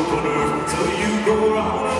Until earth till you go around.